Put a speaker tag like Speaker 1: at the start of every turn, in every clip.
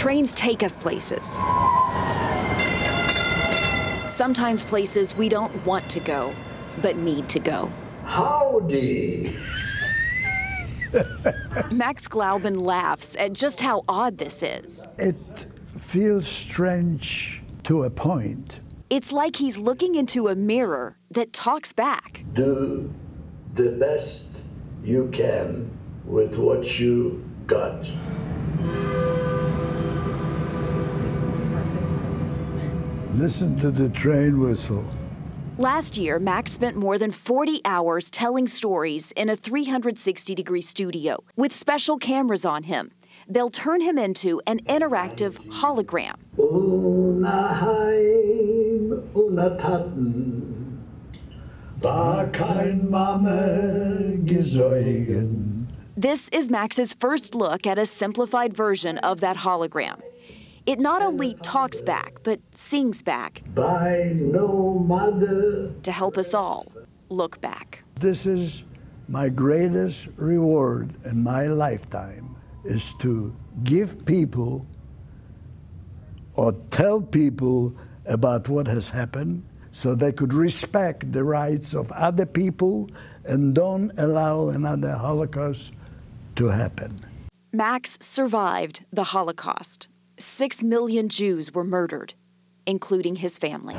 Speaker 1: Trains take us places. Sometimes places we don't want to go, but need to go.
Speaker 2: Howdy.
Speaker 1: Max Glauben laughs at just how odd this is.
Speaker 3: It feels strange to a point.
Speaker 1: It's like he's looking into a mirror that talks back.
Speaker 2: Do the best you can with what you got.
Speaker 3: Listen to the train whistle.
Speaker 1: Last year, Max spent more than 40 hours telling stories in a 360 degree studio with special cameras on him. They'll turn him into an interactive hologram.
Speaker 2: Unheim, unertatten, war kein Mame gesäugen.
Speaker 1: This is Max's first look at a simplified version of that hologram. It not only talks back, but sings back
Speaker 2: By no mother,
Speaker 1: to help us all look back.
Speaker 3: This is my greatest reward in my lifetime is to give people or tell people about what has happened so they could respect the rights of other people and don't allow another Holocaust to happen.
Speaker 1: Max survived the Holocaust. Six million Jews were murdered, including his family.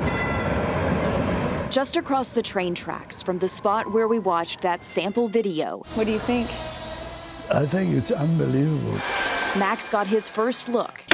Speaker 1: Just across the train tracks from the spot where we watched that sample video,
Speaker 4: What do you think?
Speaker 3: I think it's unbelievable.
Speaker 1: Max got his first look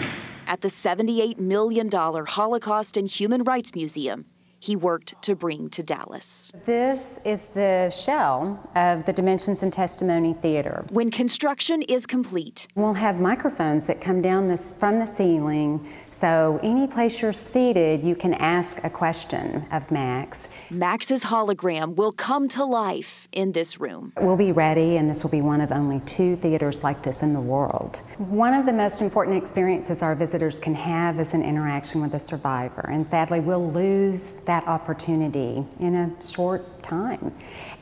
Speaker 1: at the $78 million Holocaust and Human Rights Museum he worked to bring to Dallas.
Speaker 5: This is the shell of the Dimensions in Testimony Theater.
Speaker 1: When construction is complete,
Speaker 5: We'll have microphones that come down this, from the ceiling, so any place you're seated, you can ask a question of Max.
Speaker 1: Max's hologram will come to life in this room.
Speaker 5: We'll be ready, and this will be one of only two theaters like this in the world. One of the most important experiences our visitors can have is an interaction with a survivor, and sadly, we'll lose that opportunity in a short time.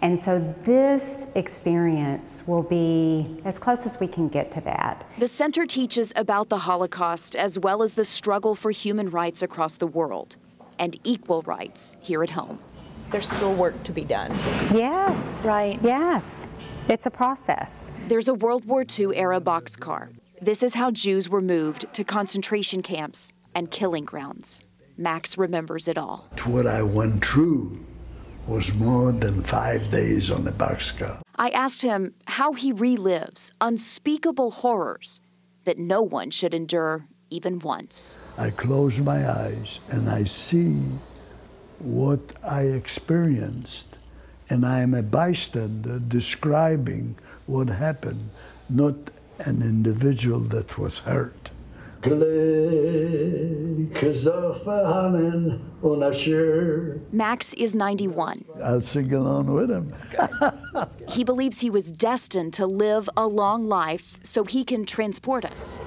Speaker 5: And so, this experience will be as close as we can get to that.
Speaker 1: The center teaches about the Holocaust as well as the struggle for human rights across the world and equal rights here at home.
Speaker 4: There's still work to be done.
Speaker 5: Yes.
Speaker 4: Right.
Speaker 5: Yes. It's a process.
Speaker 1: There's a World War II era boxcar. This is how Jews were moved to concentration camps and killing grounds. Max remembers it all.
Speaker 3: What I went through was more than five days on the boxcar.
Speaker 1: I asked him how he relives unspeakable horrors that no one should endure even once.
Speaker 3: I close my eyes and I see what I experienced, and I am a bystander describing what happened, not an individual that was hurt.
Speaker 1: Max is 91.
Speaker 3: I'll sing along with him.
Speaker 1: He believes he was destined to live a long life so he can transport us.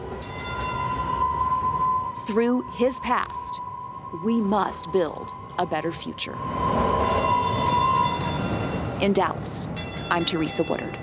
Speaker 1: Through his past, we must build a better future. In Dallas, I'm Teresa Woodard.